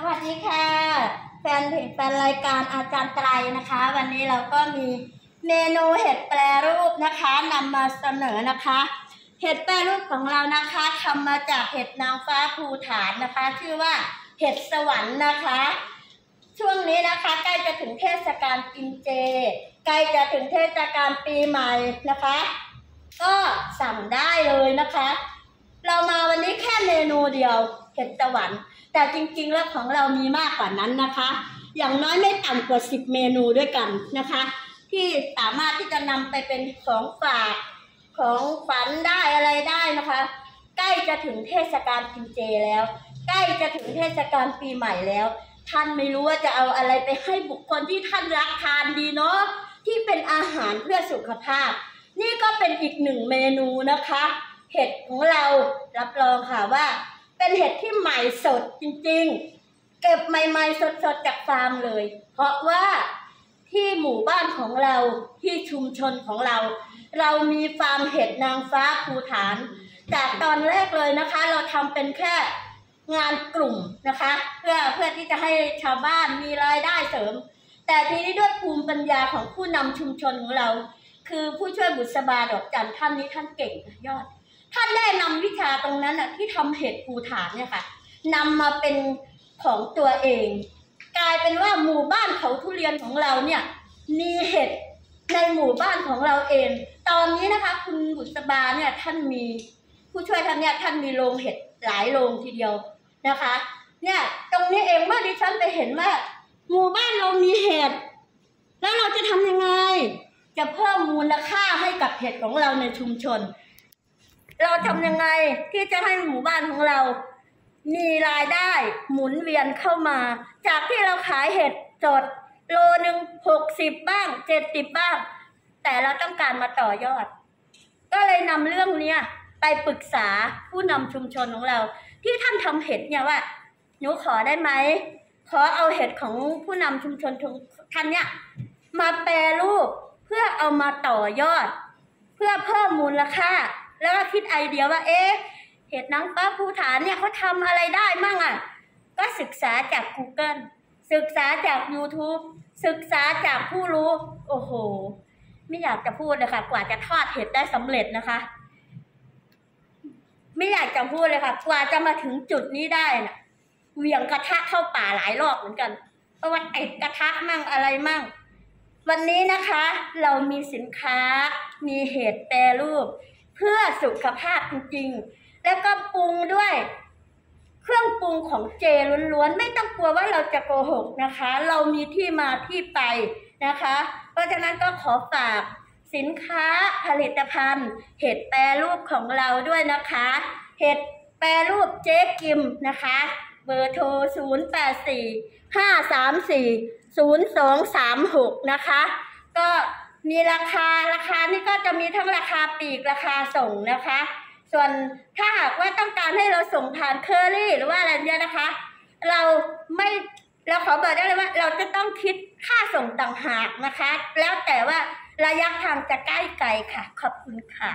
สวัสดีค่ะ แฟนเพจแฟนรายการอาจารย์ไตรนะคะ วันนี้เราก็มีเมนูเห็ดแปรรูปนะคะนำมาเสนอนะคะ เห็ดแปรรูปของเรานะคะทำมาจากเห็ดนางฟ้าภูฐานนะคะ ชื่อว่าเห็ดสวรรค์นะคะ ช่วงนี้นะคะใกล้จะถึงเทศกาลกินเจใกล้จะถึงเทศกาลปีใหม่นะคะ ก็สั่งได้เลยนะคะ เรามาวันนี้แค่ เดียวเห็ดสวรรค์แต่จริงๆแล้วของเรามีมากกว่านั้นนะคะ อย่างน้อยไม่ต่ำกว่า 10 เมนูด้วยกันนะคะ ที่สามารถที่จะนำไปเป็นของฝากของฝันได้อะไรได้นะคะ ใกล้จะถึงเทศกาลกินเจแล้ว ใกล้จะถึงเทศกาลปีใหม่แล้ว ท่านไม่รู้ว่าจะเอาอะไรไปให้บุคคลที่ท่านรักทานดีเนาะที่เป็นอาหารเพื่อสุขภาพ นี่ก็เป็นอีกหนึ่งเมนูนะคะเห็ดของเรารับรองค่ะว่า เป็นเห็ดที่ใหม่สดจริงๆ เก็บใหม่ๆสดๆจากฟาร์มเลย เพราะว่าที่หมู่บ้านของเราที่ชุมชนของเรา เรามีฟาร์มเห็ดนางฟ้าภูฐาน จากตอนแรกเลยนะคะ เราทำเป็นแค่งานกลุ่มนะคะ เพื่อเพื่อที่จะให้ชาวบ้านมีรายได้เสริม แต่ทีนี้ด้วยภูมิปัญญาของผู้นำชุมชนของเรา คือผู้ช่วยบุษบาดอกจันทร์ท่านนี้ท่านเก่งยอด ท่านได้นำวิชาตรงนั้นน่ะที่ทำเห็ดภูฐานเนี่ยค่ะนำมาเป็นของตัวเอง กลายเป็นว่าหมู่บ้านเขาทุเรียนของเราเนี่ยมีเห็ดในหมู่บ้านของเราเอง ตอนนี้นะคะ คุณบุษบาเนี่ยท่านมีผู้ช่วยท่านเนี่ยท่านมีโรงเห็ดหลายโรงทีเดียวนะคะ เนี่ยตรงนี้เองเมื่อดิฉันไปเห็นว่า หมู่บ้านเรามีเห็ดแล้วเราจะทำยังไง จะเพิ่มมูลค่าให้กับเห็ดของเราในชุมชน เราทำยังไงที่จะให้หมู่บ้านของเรา มีรายได้หมุนเวียนเข้ามา จากที่เราขายเห็ดสดโลหนึ่งหกสิบบ้างเจ็ดสิบบ้าง แต่เราต้องการมาต่อยอด ก็เลยนำเรื่องเนี้ยไปปรึกษาผู้นำชุมชนของเรา ที่ท่านทำเห็ดเนี่ยว่าหนูขอได้ไหมขอเอาเห็ดของผู้นำชุมชนทุกท่านเนี่ยมาแปรรูปเพื่อเอามาต่อยอด เพื่อเพิ่มมูลค่า แล้วก็คิดไอเดียว่า เอ๊ะเห็ดนางฟ้าภูฐานเนี่ยเขาทำอะไรได้มั่งอะ ก็ศึกษาจาก Google ศึกษาจาก YouTube ศึกษาจากผู้รู้ โอ้โห ไม่อยากจะพูดเลยค่ะ กว่าจะทอดเห็ดได้สำเร็จนะคะ ไม่อยากจะพูดเลยค่ะ กว่าจะมาถึงจุดนี้ได้น่ะเหวี่ยงกระทะเข้าป่าหลายรอบเหมือนกันเพราะว่าติดกระทะมั่งอะไรมั่ง วันนี้นะคะ เรามีสินค้า มีเห็ดแปรรูป เพื่อสุขภาพจริงๆ แล้วก็ปรุงด้วย เครื่องปรุงของเจล้วนๆ ไม่ต้องกลัวว่าเราจะโกหกนะคะ เรามีที่มาที่ไปนะคะ เพราะฉะนั้นก็ขอฝากสินค้าผลิตภัณฑ์ เห็ดแปรรูปของเราด้วยนะคะ เห็ดแปรรูปเจ๊กิมนะคะ เบอร์โทร 0 8 4 5 3 4 0 2 3 6 นะคะ ก็ มีราคาราคานี่ก็จะมีทั้งราคาปีกราคาส่งนะคะ ส่วนถ้าหากว่าต้องการให้เราส่งผ่านเคอรี่หรือว่าอะไรเนี่ยนะคะ เราไม่เราขอบอกได้เลยว่าเราจะต้องคิดค่าส่งต่างหากนะคะ แล้วแต่ว่าระยะทางจะใกล้ไกลค่ะ ขอบคุณค่ะ